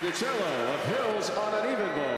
Monticello of Hills on an even ball.